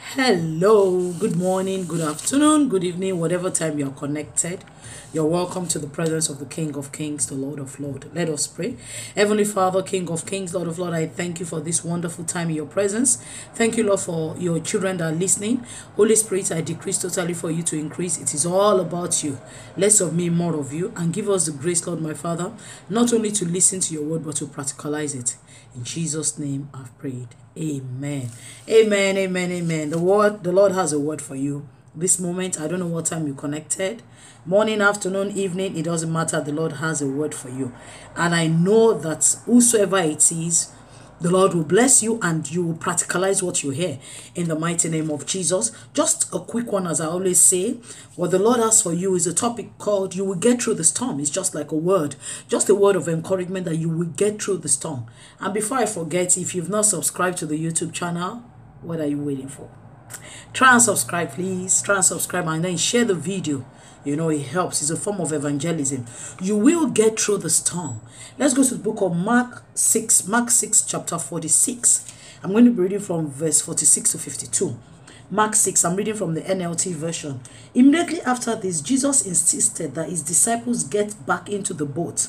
Hello, good morning, good afternoon, good evening, whatever time you're connected. You're welcome to the presence of the King of Kings, the Lord of Lords. Let us pray. Heavenly Father, King of Kings, Lord of Lords, I thank you for this wonderful time in your presence. Thank you, Lord, for your children that are listening. Holy Spirit, I decrease totally for you to increase. It is all about you. Less of me, more of you. And give us the grace, Lord, my Father, not only to listen to your word, but to practicalize it. In Jesus' name I've prayed. Amen. Amen. Amen. Amen. The word, the Lord has a word for you. This moment, I don't know what time you connected. Morning, afternoon, evening, it doesn't matter. The Lord has a word for you. And I know that whosoever it is, the Lord will bless you and you will practicalize what you hear in the mighty name of Jesus. Just a quick one, as I always say, what the Lord has for you is a topic called You Will Get Through the Storm. It's just like a word, just a word of encouragement that you will get through the storm. And before I forget, if you've not subscribed to the YouTube channel, what are you waiting for? Try and subscribe, please. Try and subscribe and then share the video you know, it helps. It's a form of evangelism. You will get through the storm. Let's go to the book of Mark 6, Mark 6, chapter 46. I'm going to be reading from verse 46 to 52. Mark 6, I'm reading from the NLT version. Immediately after this, Jesus insisted that his disciples get back into the boat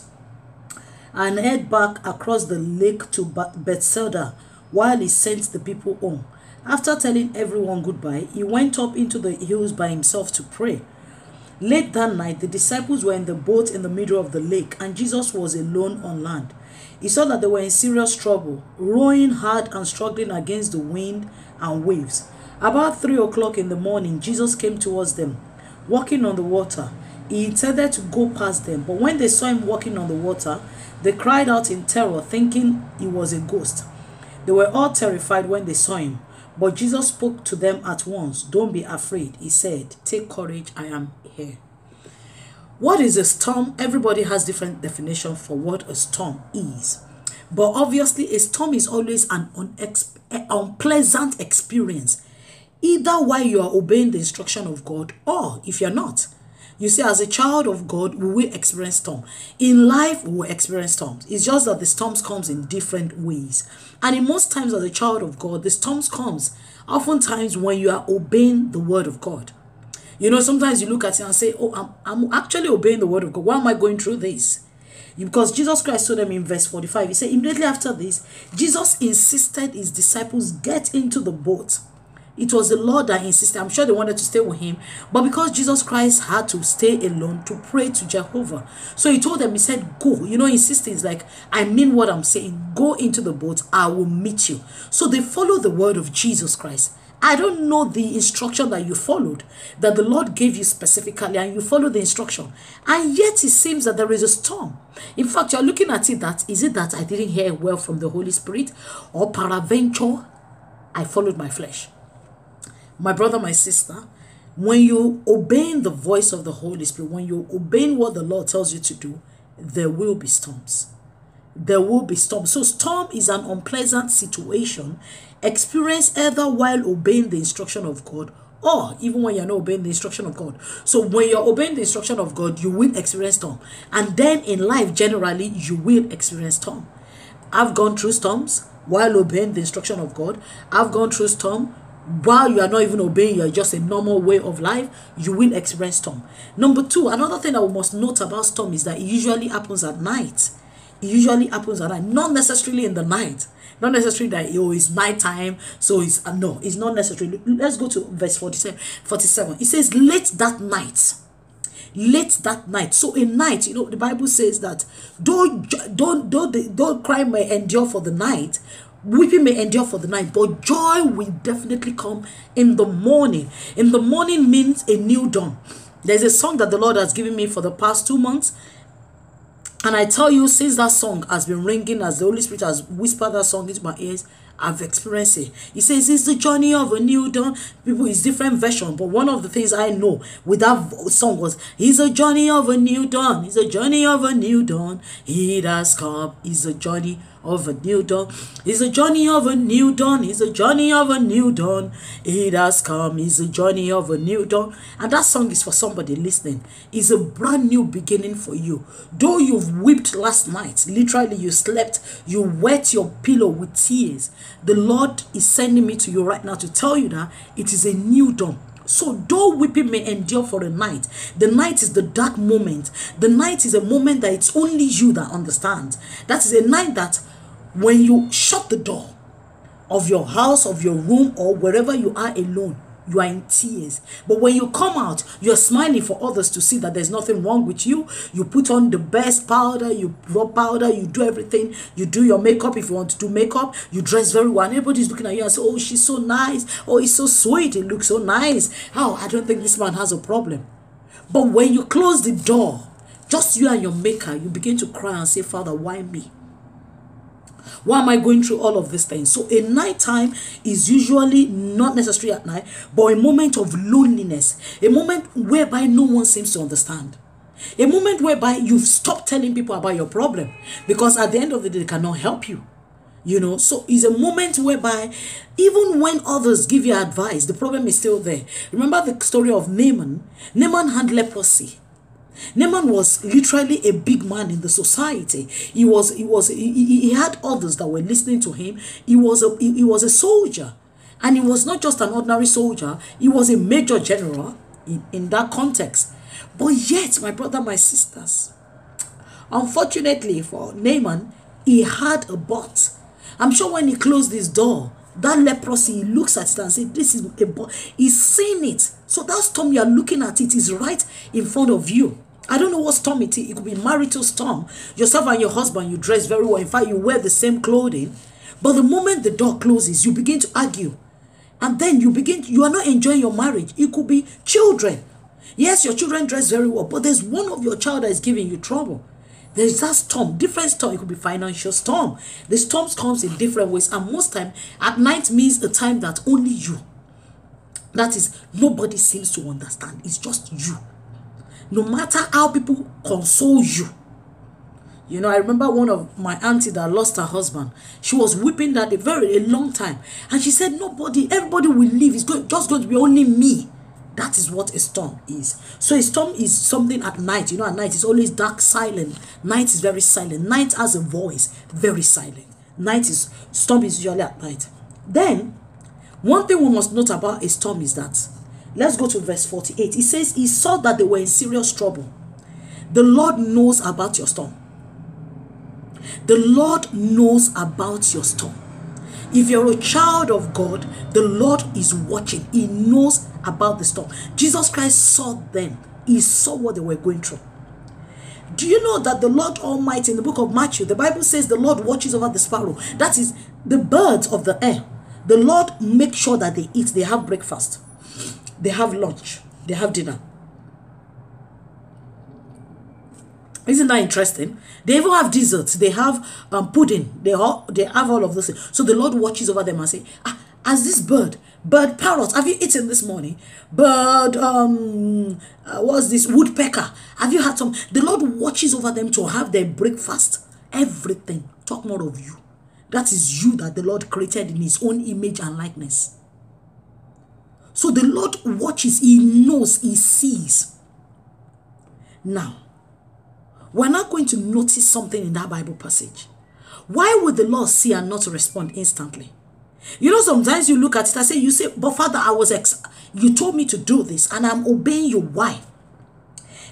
and head back across the lake to Bethsaida while he sent the people home. After telling everyone goodbye, he went up into the hills by himself to pray. Late that night, the disciples were in the boat in the middle of the lake, and Jesus was alone on land. He saw that they were in serious trouble, rowing hard and struggling against the wind and waves. About three o'clock in the morning, Jesus came towards them, walking on the water. He intended to go past them, but when they saw him walking on the water, they cried out in terror, thinking he was a ghost. They were all terrified when they saw him. But Jesus spoke to them at once. Don't be afraid. He said, Take courage, I am here. What is a storm? Everybody has different definition for what a storm is. But obviously, a storm is always an unpleasant experience, either while you are obeying the instruction of God or if you're not. You see, as a child of God, we will experience storm. In life, we will experience storms. It's just that the storms comes in different ways. And in most times as a child of God, the storms comes oftentimes when you are obeying the word of God. You know, sometimes you look at it and say, oh, I'm, I'm actually obeying the word of God. Why am I going through this? Because Jesus Christ told them in verse 45, he said, immediately after this, Jesus insisted his disciples get into the boat it was the Lord that insisted. I'm sure they wanted to stay with him. But because Jesus Christ had to stay alone to pray to Jehovah. So he told them, he said, go. You know, insisting is like, I mean what I'm saying. Go into the boat. I will meet you. So they follow the word of Jesus Christ. I don't know the instruction that you followed, that the Lord gave you specifically, and you follow the instruction. And yet it seems that there is a storm. In fact, you're looking at it that, is it that I didn't hear well from the Holy Spirit? Or paraventure, I followed my flesh my brother, my sister, when you obeying the voice of the Holy Spirit, when you're obeying what the Lord tells you to do, there will be storms. There will be storms. So storm is an unpleasant situation experienced either while obeying the instruction of God or even when you're not obeying the instruction of God. So when you're obeying the instruction of God, you will experience storm. And then in life, generally, you will experience storm. I've gone through storms while obeying the instruction of God. I've gone through storm while you are not even obeying you're just a normal way of life you will experience storm. Number two another thing that we must note about storm is that it usually happens at night. It usually happens at night not necessarily in the night. Not necessarily that oh it's night time so it's uh, no it's not necessarily. Let's go to verse 47 47 it says late that night late that night. So in night you know the bible says that don't don't don't don't cry may endure for the night Weeping may endure for the night, but joy will definitely come in the morning. In the morning means a new dawn. There's a song that the Lord has given me for the past two months. And I tell you, since that song has been ringing, as the Holy Spirit has whispered that song into my ears, I've experienced it. He says it's the journey of a new dawn. People, it's different version, but one of the things I know with that song was, "It's a journey of a new dawn. It's a journey of a new dawn. He has come. It's a journey of a new dawn. It's a journey of a new dawn. It's a journey of a new dawn. It has come. It's a journey of a new dawn. And that song is for somebody listening. It's a brand new beginning for you. Though you've wept last night, literally you slept, you wet your pillow with tears. The Lord is sending me to you right now to tell you that it is a new dawn. So though weeping may endure for a night, the night is the dark moment. The night is a moment that it's only you that understands. That is a night that when you shut the door of your house, of your room, or wherever you are alone, you are in tears. But when you come out, you're smiling for others to see that there's nothing wrong with you. You put on the best powder, you rub powder, you do everything. You do your makeup if you want to do makeup. You dress very well. And everybody's looking at you and say, oh, she's so nice. Oh, he's so sweet. He looks so nice. How? Oh, I don't think this man has a problem. But when you close the door, just you and your maker, you begin to cry and say, Father, why me? Why am I going through all of these things? So a night time is usually not necessary at night, but a moment of loneliness, a moment whereby no one seems to understand. A moment whereby you've stopped telling people about your problem because at the end of the day, they cannot help you. You know, so it's a moment whereby even when others give you advice, the problem is still there. Remember the story of Naaman? Naaman had leprosy. Naaman was literally a big man in the society. He was, he was, he, he had others that were listening to him. He was a, he, he was a soldier. And he was not just an ordinary soldier. He was a major general in, in that context. But yet, my brother, my sisters, unfortunately for Naaman, he had a but. I'm sure when he closed his door, that leprosy, he looks at it and says, This is a but. He's seeing it. So that storm you are looking at, it is right in front of you. I don't know what storm it is. It could be marital storm. Yourself and your husband, you dress very well. In fact, you wear the same clothing. But the moment the door closes, you begin to argue. And then you begin, you are not enjoying your marriage. It could be children. Yes, your children dress very well, but there's one of your child that is giving you trouble. There's that storm, different storm. It could be financial storm. The storms comes in different ways. And most time, at night means a time that only you. That is, nobody seems to understand. It's just you. No matter how people console you. You know i remember one of my auntie that lost her husband. She was weeping that a very a long time. And she said nobody everybody will leave. It's going, just going to be only me. That is what a storm is. So a storm is something at night. You know at night it's always dark silent. Night is very silent. Night has a voice very silent. Night is storm is usually at night. Then one thing we must note about a storm is that Let's go to verse 48. It says, He saw that they were in serious trouble. The Lord knows about your storm. The Lord knows about your storm. If you're a child of God, the Lord is watching. He knows about the storm. Jesus Christ saw them. He saw what they were going through. Do you know that the Lord Almighty in the book of Matthew, the Bible says the Lord watches over the sparrow. That is the birds of the air. The Lord makes sure that they eat, they have breakfast they have lunch, they have dinner. Isn't that interesting? They even have desserts. They have um, pudding. They all they have all of those things. So the Lord watches over them and say, ah, as this bird, bird parrot, have you eaten this morning? Bird, um, uh, what's this? Woodpecker. Have you had some? The Lord watches over them to have their breakfast. Everything. Talk more of you. That is you that the Lord created in his own image and likeness. So the Lord watches, He knows, He sees. Now, we're not going to notice something in that Bible passage. Why would the Lord see and not respond instantly? You know, sometimes you look at it and say, you say, but Father, I was ex you told me to do this and I'm obeying you. Why?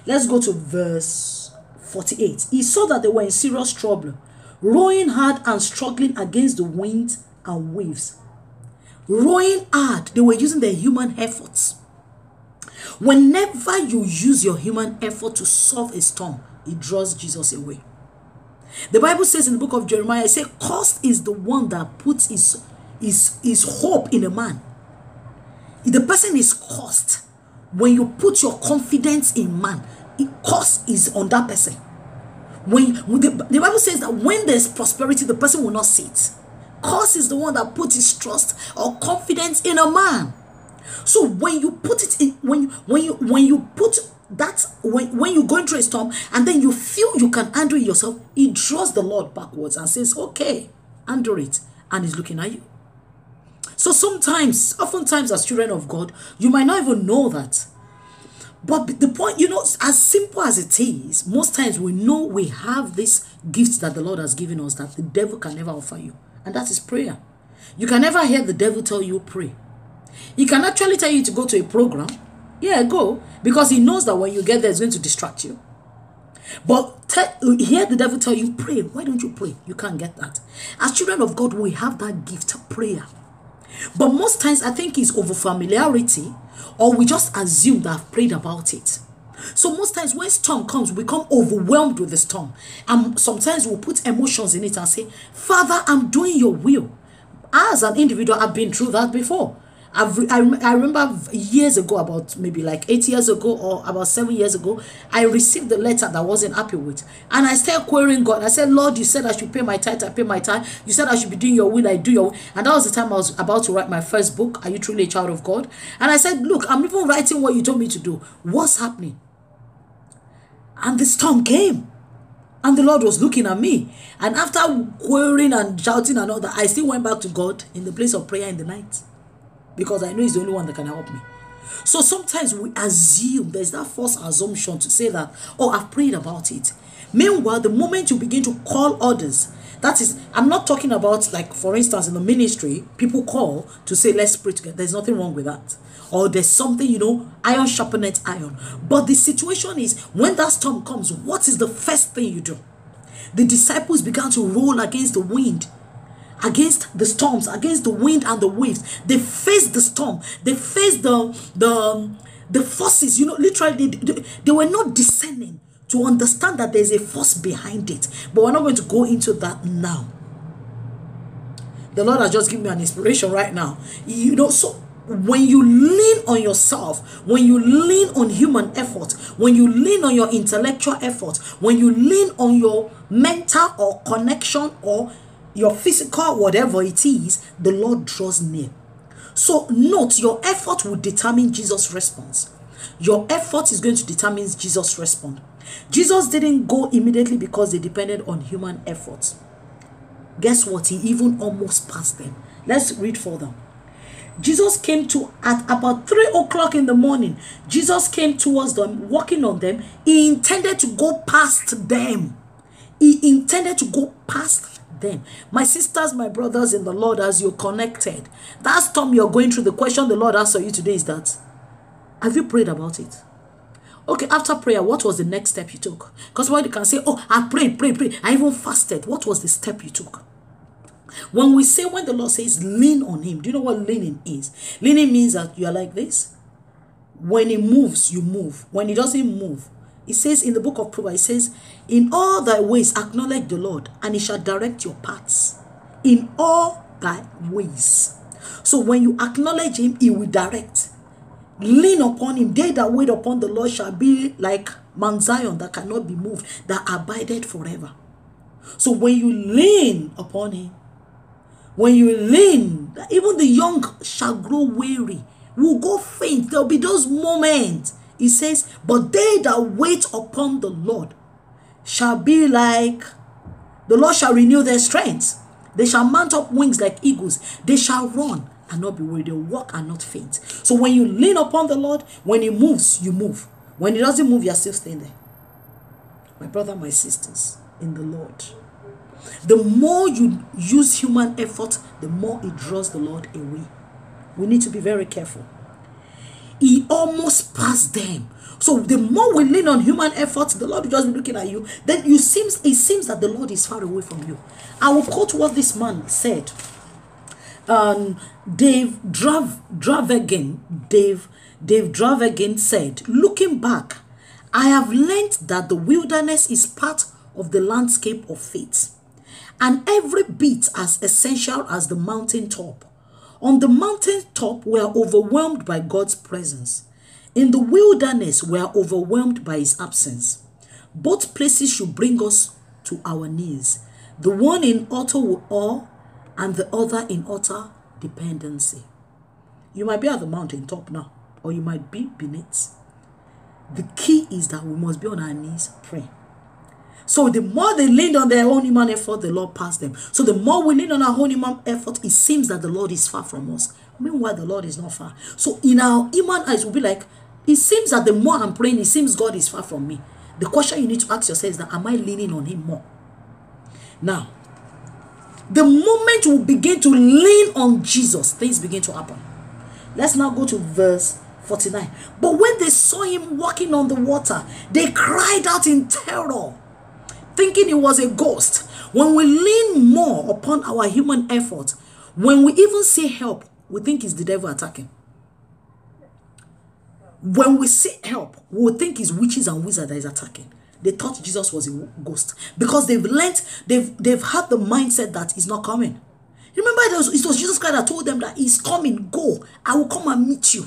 Let's go to verse 48. He saw that they were in serious trouble, rowing hard and struggling against the wind and waves rowing hard. They were using their human efforts. Whenever you use your human effort to solve a storm, it draws Jesus away. The Bible says in the book of Jeremiah, it says, Cost is the one that puts his, his, his hope in a man. If the person is cost. When you put your confidence in man, it cost is on that person. When, the, the Bible says that when there's prosperity, the person will not see it. Cause is the one that puts his trust or confidence in a man. So when you put it in, when you when you when you put that when, when you're going through a storm and then you feel you can handle yourself, it draws the Lord backwards and says, okay, handle it. And he's looking at you. So sometimes, oftentimes as children of God, you might not even know that. But the point, you know, as simple as it is, most times we know we have this gift that the Lord has given us that the devil can never offer you. And that is prayer. You can never hear the devil tell you pray. He can actually tell you to go to a program. Yeah, go. Because he knows that when you get there, it's going to distract you. But hear the devil tell you, pray. Why don't you pray? You can't get that. As children of God, we have that gift, prayer. But most times, I think it's over familiarity, or we just assume that I've prayed about it. So most times when storm comes, we come overwhelmed with the storm. And sometimes we'll put emotions in it and say, Father, I'm doing your will. As an individual, I've been through that before. I've, I, I remember years ago, about maybe like eight years ago or about seven years ago, I received the letter that I wasn't happy with. And I started querying God. I said, Lord, you said I should pay my tithe, I pay my tithe. You said I should be doing your will, I do your will. And that was the time I was about to write my first book, Are You Truly a Child of God? And I said, Look, I'm even writing what you told me to do. What's happening? And the storm came. And the Lord was looking at me. And after querying and shouting and all that, I still went back to God in the place of prayer in the night because I know He's the only one that can help me. So sometimes we assume there's that false assumption to say that, oh, I've prayed about it. Meanwhile, the moment you begin to call others, that is, I'm not talking about, like, for instance, in the ministry, people call to say, let's pray together. There's nothing wrong with that. Or there's something, you know, iron sharpened iron. But the situation is, when that storm comes, what is the first thing you do? The disciples began to roll against the wind against the storms, against the wind and the waves. They faced the storm. They faced the the um, the forces. You know, literally, they, they, they were not discerning to understand that there's a force behind it. But we're not going to go into that now. The Lord has just given me an inspiration right now. You know, so when you lean on yourself, when you lean on human effort, when you lean on your intellectual effort, when you lean on your mental or connection or your physical, whatever it is, the Lord draws near. So note, your effort will determine Jesus' response. Your effort is going to determine Jesus' response. Jesus didn't go immediately because they depended on human efforts. Guess what? He even almost passed them. Let's read further. Jesus came to at about three o'clock in the morning. Jesus came towards them, walking on them. He intended to go past them. He intended to go past them. My sisters, my brothers in the Lord, as you're connected, that storm you're going through, the question the Lord asked you today is that, have you prayed about it? Okay, after prayer, what was the next step you took? Because what you can say, oh, I prayed, prayed, prayed. I even fasted. What was the step you took? When we say, when the Lord says lean on him, do you know what leaning is? Leaning means that you are like this. When he moves, you move. When he doesn't move, it says in the book of Proverbs, it says, In all thy ways acknowledge the Lord, and he shall direct your paths. In all thy ways. So when you acknowledge him, he will direct. Lean upon him. They that wait upon the Lord shall be like Mount Zion that cannot be moved, that abided forever. So when you lean upon him, when you lean, even the young shall grow weary, will go faint. There'll be those moments he says, But they that wait upon the Lord shall be like the Lord shall renew their strength. They shall mount up wings like eagles. They shall run and not be weary. They walk and not faint. So when you lean upon the Lord, when He moves, you move. When He doesn't move, you're still staying there. My brother, my sisters, in the Lord. The more you use human effort, the more it draws the Lord away. We need to be very careful he almost passed them. So the more we lean on human efforts, the Lord will just be looking at you. Then you seems it seems that the Lord is far away from you. I will quote what this man said. Um, Dave Drav Dravegan, Dave Dave Dravegan said, looking back, I have learned that the wilderness is part of the landscape of faith, and every bit as essential as the mountain top. On the mountain top, we are overwhelmed by God's presence. In the wilderness, we are overwhelmed by his absence. Both places should bring us to our knees. The one in utter awe and the other in utter dependency. You might be at the mountain top now, or you might be beneath. The key is that we must be on our knees praying. So the more they leaned on their own human effort, the Lord passed them. So the more we lean on our own human effort, it seems that the Lord is far from us. Meanwhile, the Lord is not far. So in our human eyes, we'll be like, it seems that the more I'm praying, it seems God is far from me. The question you need to ask yourself is that, am I leaning on him more? Now, the moment we begin to lean on Jesus, things begin to happen. Let's now go to verse 49. But when they saw him walking on the water, they cried out in terror, thinking it was a ghost. When we lean more upon our human effort, when we even say help, we think it's the devil attacking. When we say help, we think it's witches and wizards that is attacking. They thought Jesus was a ghost because they've learned, they've they've had the mindset that he's not coming. Remember, it was, it was Jesus Christ that told them that he's coming, go, I will come and meet you.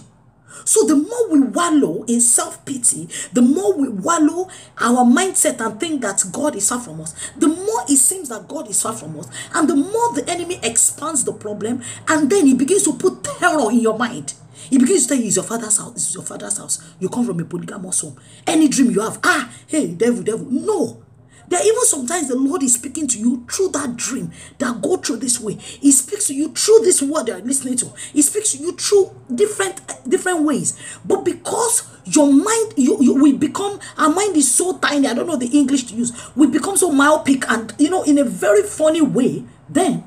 So the more we wallow in self-pity, the more we wallow our mindset and think that God is far from us, the more it seems that God is far from us, and the more the enemy expands the problem, and then he begins to put terror in your mind. He begins to tell you, it's your father's house, is your father's house. You come from a polygamous home. Any dream you have, ah, hey, devil, devil. No. There even sometimes the Lord is speaking to you through that dream that go through this way. He speaks to you through this word you're listening to. He speaks to you through different different ways. But because your mind, you, you we become our mind is so tiny. I don't know the English to use. We become so myopic and you know in a very funny way. Then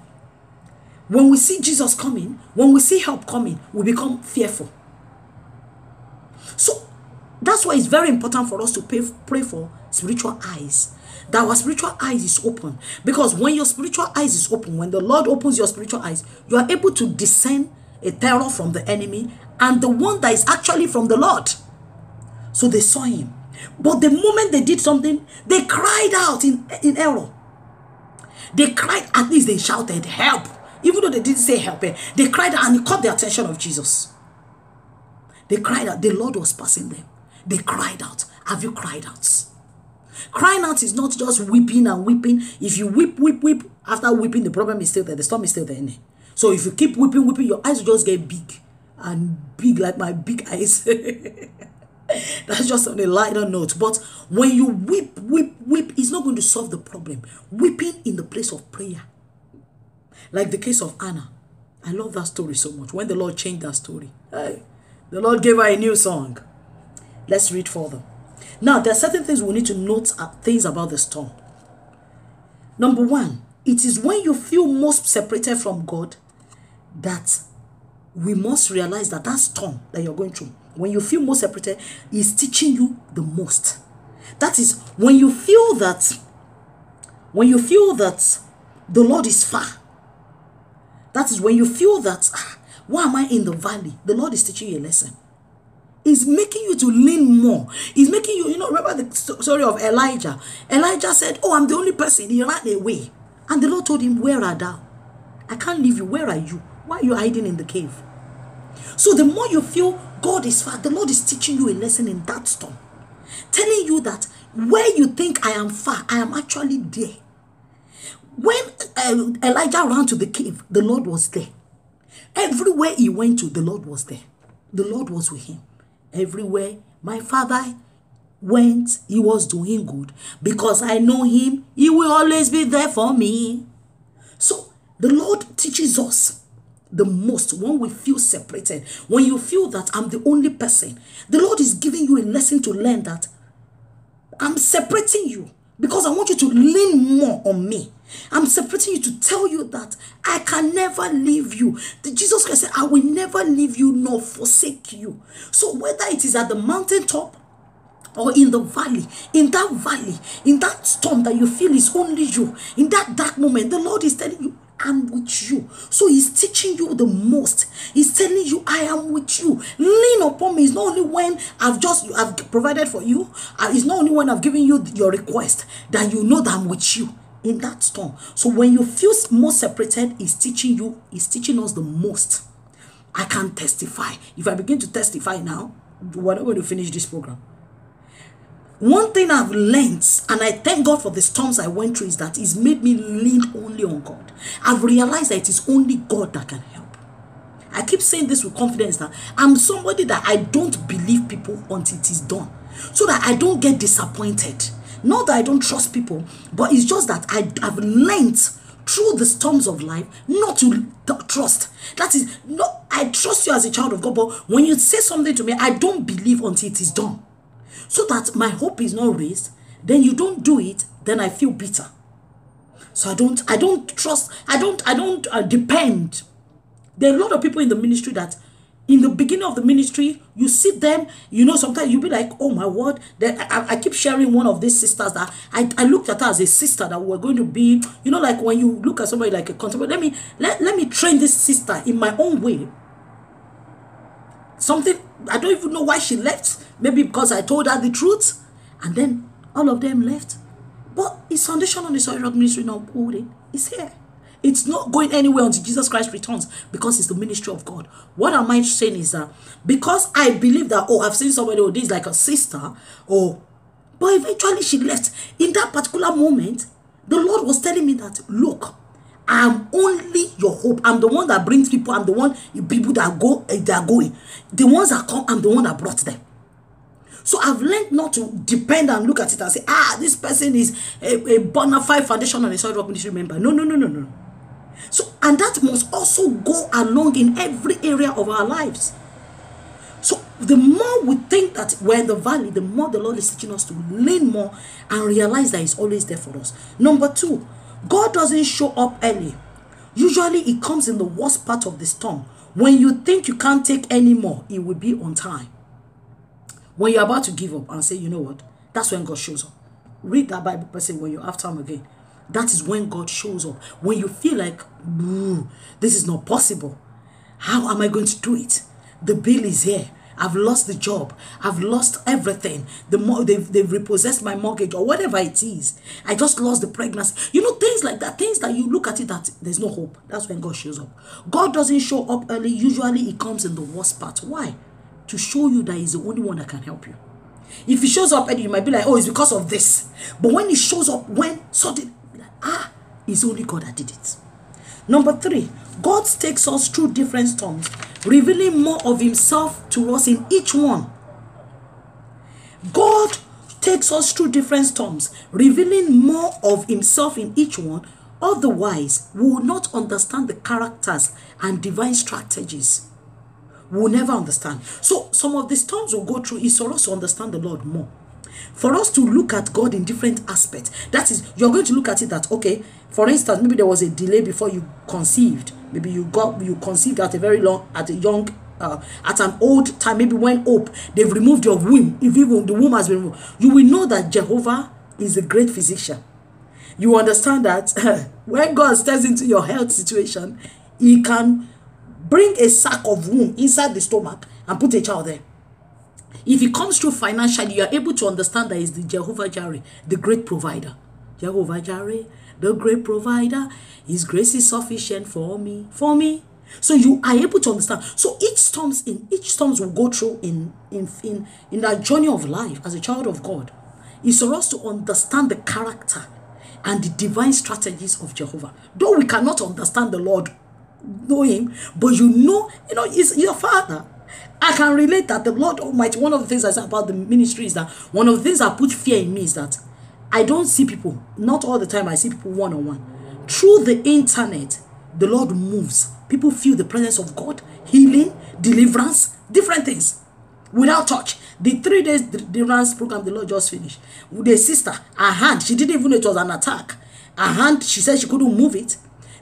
when we see Jesus coming, when we see help coming, we become fearful. So that's why it's very important for us to pay, pray for spiritual eyes. That our spiritual eyes is open. Because when your spiritual eyes is open, when the Lord opens your spiritual eyes, you are able to discern a terror from the enemy and the one that is actually from the Lord. So they saw him. But the moment they did something, they cried out in, in error. They cried, at least they shouted, help. Even though they didn't say help, eh, they cried and it caught the attention of Jesus. They cried out. The Lord was passing them. They cried out. Have you cried out? Crying out is not just weeping and weeping. If you weep, weep, weep, after weeping, the problem is still there. The storm is still there. So if you keep weeping, weeping, your eyes will just get big and big like my big eyes. That's just on a lighter note. But when you weep, weep, weep, it's not going to solve the problem. Weeping in the place of prayer like the case of Anna. I love that story so much. When the Lord changed that story, hey, the Lord gave her a new song. Let's read further. Now, there are certain things we need to note things about the storm. Number one, it is when you feel most separated from God that we must realize that that storm that you're going through, when you feel most separated, is teaching you the most. That is when you feel that, when you feel that the Lord is far, that is when you feel that, ah, why am I in the valley? The Lord is teaching you a lesson. He's making you to lean more. He's making you, you know, remember the story of Elijah. Elijah said, Oh, I'm the only person. He ran away. And the Lord told him, Where are thou? I can't leave you. Where are you? Why are you hiding in the cave? So the more you feel God is far, the Lord is teaching you a lesson in that storm. Telling you that where you think I am far, I am actually there. When uh, Elijah ran to the cave, the Lord was there. Everywhere he went to, the Lord was there. The Lord was with him. Everywhere my father went, he was doing good. Because I know him, he will always be there for me. So the Lord teaches us the most when we feel separated. When you feel that I'm the only person, the Lord is giving you a lesson to learn that I'm separating you because I want you to lean more on me. I'm separating you to tell you that I can never leave you. The Jesus Christ said, I will never leave you nor forsake you. So whether it is at the mountaintop or in the valley, in that valley, in that storm that you feel is only you, in that dark moment, the Lord is telling you, I'm with you. So he's teaching you the most. He's telling you, I am with you. Lean upon me. It's not only when I've just I've provided for you. Uh, it's not only when I've given you your request that you know that I'm with you in that storm. So when you feel more separated, he's teaching you, he's teaching us the most. I can testify. If I begin to testify now, we're not going to finish this program. One thing I've learned, and I thank God for the storms I went through, is that it's made me lean only on God. I've realized that it is only God that can help. I keep saying this with confidence that I'm somebody that I don't believe people until it is done. So that I don't get disappointed. Not that I don't trust people, but it's just that I, have learned through the storms of life not to trust. That is, no, I trust you as a child of God, but when you say something to me, I don't believe until it is done. So that my hope is not raised, then you don't do it, then I feel bitter. So I don't, I don't trust, I don't, I don't uh, depend. There are a lot of people in the ministry that in the beginning of the ministry, you see them, you know, sometimes you'll be like, oh my word. Then I, I keep sharing one of these sisters that I, I looked at her as a sister that we're going to be, you know, like when you look at somebody like a contemporary, let me let, let me train this sister in my own way. Something I don't even know why she left. Maybe because I told her the truth. And then all of them left. But his foundation on the Solid Rock Ministry now holding is here. It's not going anywhere until Jesus Christ returns because it's the ministry of God. What am I saying is that because I believe that, oh, I've seen somebody, oh, this is like a sister, oh, but eventually she left. In that particular moment, the Lord was telling me that, look, I'm only your hope. I'm the one that brings people. I'm the one people that go, eh, they are going. The ones that come, I'm the one that brought them. So I've learned not to depend and look at it and say, ah, this person is a, a bona fide foundation on a soil of ministry member. No, no, no, no, no. So, and that must also go along in every area of our lives. So, the more we think that we're in the valley, the more the Lord is teaching us to lean more and realize that He's always there for us. Number two, God doesn't show up early. Usually, He comes in the worst part of the storm. When you think you can't take any more, He will be on time. When you're about to give up and say, you know what, that's when God shows up. Read that Bible passage when you have time again. That is when God shows up. When you feel like, this is not possible. How am I going to do it? The bill is here. I've lost the job. I've lost everything. The more they've, they've repossessed my mortgage or whatever it is. I just lost the pregnancy. You know, things like that. Things that you look at it that there's no hope. That's when God shows up. God doesn't show up early. Usually he comes in the worst part. Why? To show you that he's the only one that can help you. If he shows up early, you might be like, oh, it's because of this. But when he shows up, when suddenly Ah, it's only God that did it. Number three, God takes us through different storms, revealing more of Himself to us in each one. God takes us through different storms, revealing more of Himself in each one. Otherwise, we will not understand the characters and divine strategies. We will never understand. So, some of the storms we'll go through is for us to understand the Lord more for us to look at God in different aspects. That is, you're going to look at it that, okay, for instance, maybe there was a delay before you conceived. Maybe you got, you conceived at a very long, at a young, uh, at an old time, maybe when hope, they've removed your womb. If even the womb has been removed, you will know that Jehovah is a great physician. You understand that when God steps into your health situation, he can bring a sack of womb inside the stomach and put a child there. If it comes through financially, you are able to understand that is the Jehovah Jireh, the great provider. Jehovah Jireh, the great provider. His grace is sufficient for me. For me. So you are able to understand. So each storms in each storms will go through in in in in that journey of life as a child of God is for us to understand the character and the divine strategies of Jehovah. Though we cannot understand the Lord, know Him, but you know, you know, He's your Father. I can relate that the Lord Almighty, one of the things I say about the ministry is that one of the things that put fear in me is that I don't see people, not all the time, I see people one on one. Through the internet, the Lord moves. People feel the presence of God, healing, deliverance, different things without touch. The three days deliverance program the Lord just finished. With a sister, her hand, she didn't even know it was an attack. Her hand, she said she couldn't move it.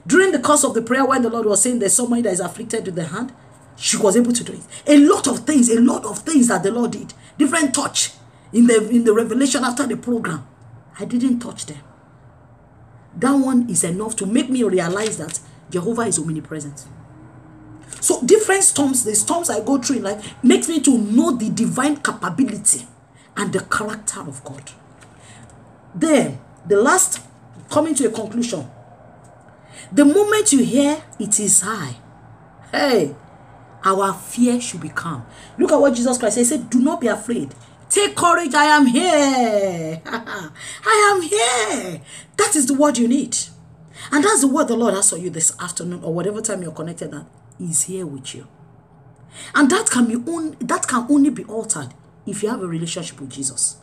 During the course of the prayer, when the Lord was saying there's somebody that is afflicted with the hand, she was able to do it. A lot of things, a lot of things that the Lord did. Different touch in the in the revelation after the program. I didn't touch them. That one is enough to make me realize that Jehovah is omnipresent. So different storms, the storms I go through in life makes me to know the divine capability and the character of God. Then the last coming to a conclusion. The moment you hear it is high, hey, our fear should be calm. Look at what Jesus Christ said. He said, Do not be afraid. Take courage. I am here. I am here. That is the word you need. And that's the word the Lord has for you this afternoon or whatever time you're connected at. is here with you. And that can be on, that can only be altered if you have a relationship with Jesus.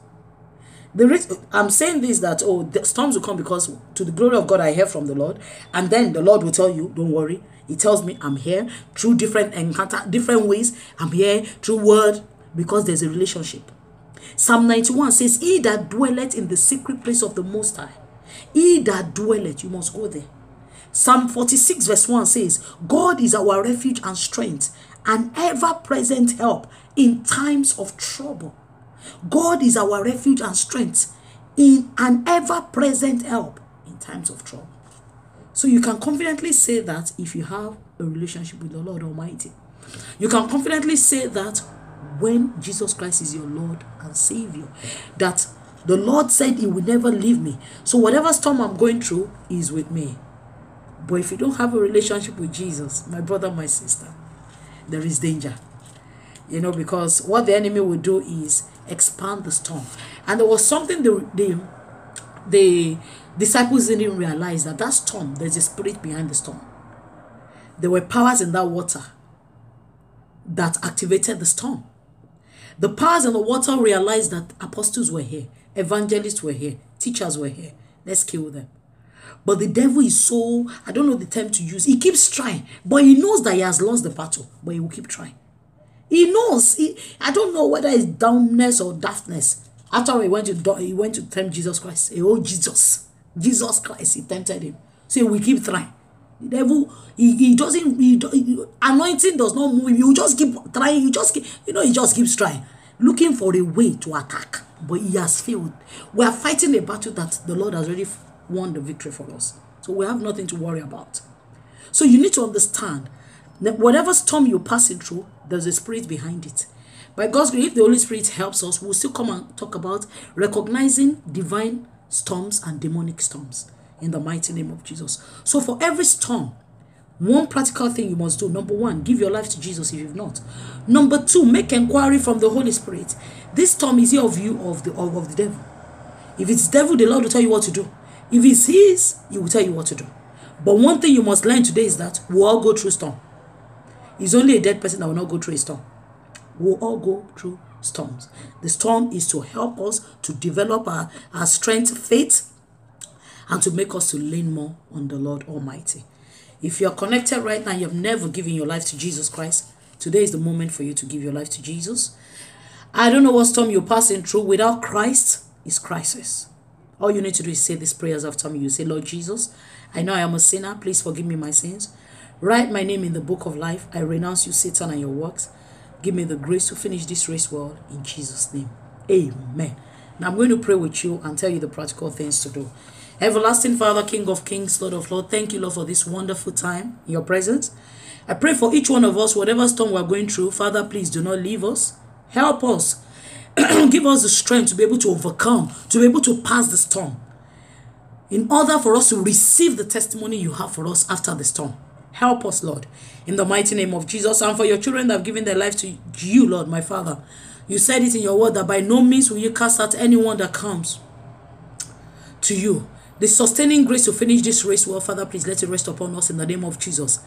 The reason I'm saying this that oh the storms will come because to the glory of God I hear from the Lord, and then the Lord will tell you, don't worry. He tells me I'm here through different encounter, different ways. I'm here through word because there's a relationship. Psalm 91 says, He that dwelleth in the secret place of the Most High, he that dwelleth, you must go there. Psalm 46 verse 1 says, God is our refuge and strength, and ever-present help in times of trouble. God is our refuge and strength in an ever-present help in times of trouble. So you can confidently say that if you have a relationship with the Lord Almighty. You can confidently say that when Jesus Christ is your Lord and Savior, that the Lord said he will never leave me. So whatever storm I'm going through is with me. But if you don't have a relationship with Jesus, my brother, my sister, there is danger. You know, because what the enemy will do is expand the storm. And there was something the, the, the disciples didn't realize that that storm, there's a spirit behind the storm. There were powers in that water that activated the storm. The powers in the water realized that apostles were here, evangelists were here, teachers were here. Let's kill them. But the devil is so, I don't know the term to use. He keeps trying, but he knows that he has lost the battle, but he will keep trying. He knows. He, I don't know whether it's dumbness or daftness. After he went to he went to tempt Jesus Christ. Oh Jesus, Jesus Christ, he tempted him. So we keep trying. The devil, he, he doesn't. He, he, anointing does not move. You just keep trying. You just keep, you know, he just keeps trying, looking for a way to attack. But he has failed. We are fighting a battle that the Lord has already won the victory for us. So we have nothing to worry about. So you need to understand whatever storm you're passing through, there's a spirit behind it. By God's grace, if the Holy Spirit helps us, we'll still come and talk about recognizing divine storms and demonic storms in the mighty name of Jesus. So for every storm, one practical thing you must do. Number one, give your life to Jesus if you've not. Number two, make inquiry from the Holy Spirit. This storm is your view of the of, of the devil. If it's devil, the Lord will tell you what to do. If it's his, he will tell you what to do. But one thing you must learn today is that we all go through storm. It's only a dead person that will not go through a storm. We'll all go through storms. The storm is to help us to develop our, our strength, faith, and to make us to lean more on the Lord Almighty. If you're connected right now, you've never given your life to Jesus Christ, today is the moment for you to give your life to Jesus. I don't know what storm you're passing through. Without Christ, is crisis. All you need to do is say these prayers after me. You say, Lord Jesus, I know I am a sinner. Please forgive me my sins. Write my name in the book of life. I renounce you, Satan, and your works. Give me the grace to finish this race well in Jesus' name. Amen. Now I'm going to pray with you and tell you the practical things to do. Everlasting Father, King of Kings, Lord of Lords, thank you, Lord, for this wonderful time in your presence. I pray for each one of us, whatever storm we're going through, Father, please do not leave us. Help us. Give us the strength to be able to overcome, to be able to pass the storm. In order for us to receive the testimony you have for us after the storm. Help us, Lord, in the mighty name of Jesus. And for your children that have given their life to you, Lord, my Father. You said it in your word that by no means will you cast out anyone that comes to you. The sustaining grace to finish this race well, Father, please let it rest upon us in the name of Jesus.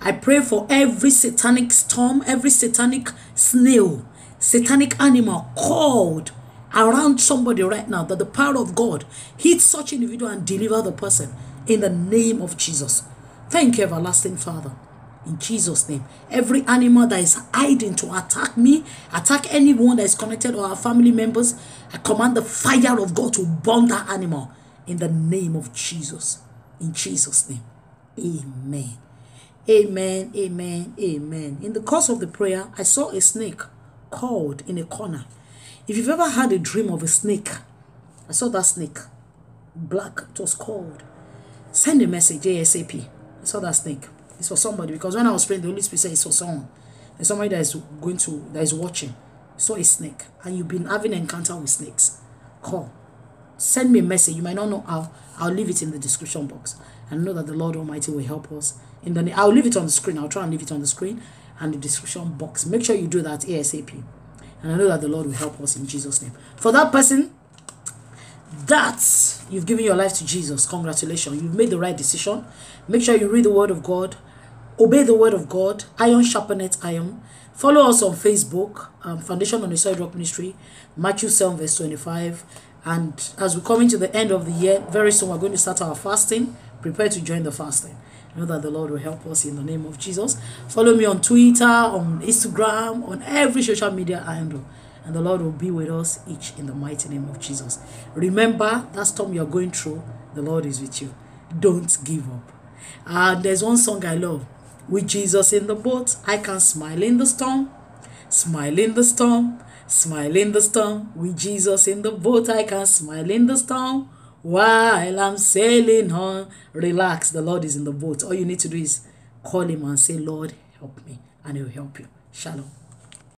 I pray for every satanic storm, every satanic snail, satanic animal called around somebody right now, that the power of God hit such individual and deliver the person in the name of Jesus. Thank you, everlasting Father. In Jesus' name. Every animal that is hiding to attack me, attack anyone that is connected or our family members, I command the fire of God to burn that animal in the name of Jesus. In Jesus' name. Amen. Amen. Amen. Amen. In the course of the prayer, I saw a snake called in a corner. If you've ever had a dream of a snake, I saw that snake. Black, it was called. Send a message ASAP saw that snake. It's for somebody because when I was praying, the Holy Spirit said it's for someone. And somebody that is going to that is watching. Saw a snake. And you've been having an encounter with snakes. Call. Send me a message. You might not know how. I'll leave it in the description box. And know that the Lord Almighty will help us. In the I'll leave it on the screen. I'll try and leave it on the screen and the description box. Make sure you do that ASAP. And I know that the Lord will help us in Jesus' name. For that person, that you've given your life to Jesus. Congratulations. You've made the right decision. Make sure you read the word of God. obey the word of God. Iron sharpeneth iron. Follow us on Facebook, um, Foundation on the Solid Rock Ministry, Matthew 7, verse 25. And as we're coming to the end of the year, very soon we're going to start our fasting. Prepare to join the fasting. Know that the Lord will help us in the name of Jesus. Follow me on Twitter, on Instagram, on every social media I handle. And the Lord will be with us each in the mighty name of Jesus. Remember that storm you're going through, the Lord is with you. Don't give up. And there's one song I love. With Jesus in the boat, I can smile in the storm. Smile in the storm. Smile in the storm. With Jesus in the boat, I can smile in the storm. While I'm sailing on, relax. The Lord is in the boat. All you need to do is call Him and say, Lord, help me. And He'll help you. Shalom.